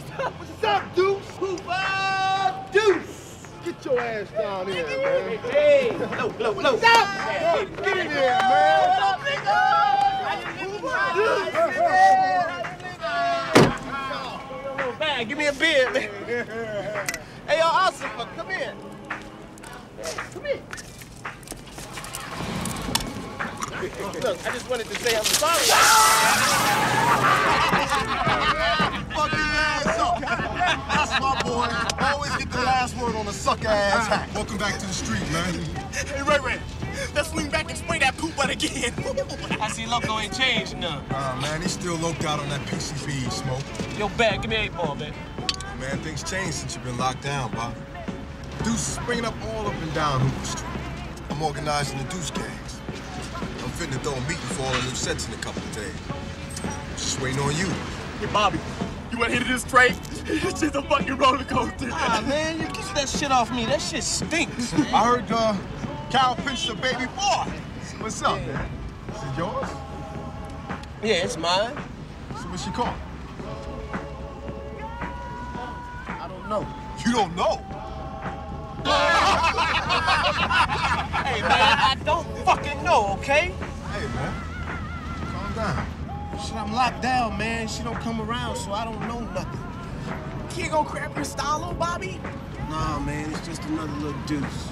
What's up? What's up, Deuce? Hoop up, uh, Deuce! Get your ass down here, man. Hey, hey, low, low, low. What's up? Yeah, get in here, man. What's up, nigga? Hoop Deuce! Bag. Give me a beer, man. hey, y'all, awesome. Uh, come in. Come in. Look, I just wanted to say I'm sorry. word on a sucker ass hat. Welcome back to the street, man. Hey, Ray Ray, let's lean back and spray that poop butt again. I see Loco ain't changed none. Ah, man, he's still loped out on that PCP smoke. Yo, bag, give me eight ball, man. Man, things changed since you've been locked down, Bob. Deuce is springing up all up and down Hoover Street. I'm organizing the Deuce gangs. I'm fitting to throw a meeting for all the new sets in a couple of days. Just waiting on you. Hey, Bobby, you want to hit this straight? It's just a fucking roller coaster. Ah, man, you keep that shit off me. That shit stinks. I heard uh, Cal pinched a baby boy. What's up, man? Is it yours? Yeah, it's mine. So what's she called? I don't know. You don't know? Hey, man, I don't fucking know, okay? Hey, man. Calm down. Shit, I'm locked down, man. She don't come around, so I don't know nothing. You ain't gonna crap your style on Bobby? Nah, man, it's just another little deuce.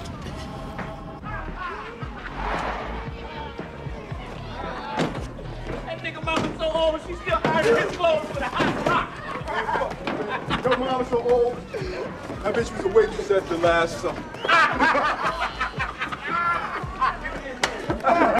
That nigga mama so old, she still ironing his clothes with a hot rock. Your mama's so old. That bitch was a waitress at the last supper.